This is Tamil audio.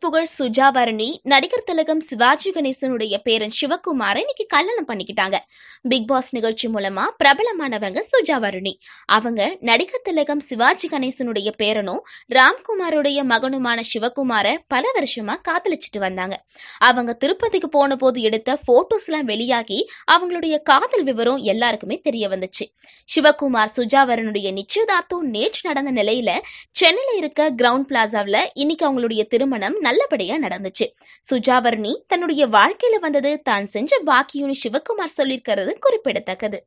புகழ் சுஜாவரணி நடிகர் திலகம் சிவாஜி கணேசனுடைய பேரன் சிவகுமாரை இன்னைக்கு கல்யாணம் பண்ணிக்கிட்டாங்க. பிக் பாஸ் நிகழ்ச்சி மூலமா பிரபலமானவங்க சுஜாவரணி அவங்க நடிகர் திலகம் சிவாஜி கணேசனுடைய பேரனும் ராம்குமாருடைய மகனுமான சிவகுமார பல வருஷமா காதலிச்சிட்டு வந்தாங்க. அவங்க திருப்பதிக்கு போன போது எடுத்த போட்டோஸ் எல்லாம் வெளியாகி அவங்களுடைய காதல் விவரம் எல்லாருக்குமே தெரிய வந்துச்சு. சிவகுமார் சுஜாவரனுடைய நிச்சயதார்த்தம் நேற்று நடந்த நிலையில சென்னையில இருக்க கிரவுண்ட் பிளாசாவில் இன்னைக்கு அவங்களுடைய திருமணம் நல்லபடியா நடந்துச்சு. சுஜாவர்ணி தன்னுடைய வாழ்க்கையில வந்தது தான் செஞ்ச பாக்கியுன்னு சிவகுமார் சொல்லியிருக்கிறது குறிப்பிடத்தக்கது.